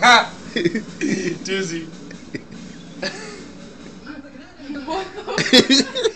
ha! Dizzy.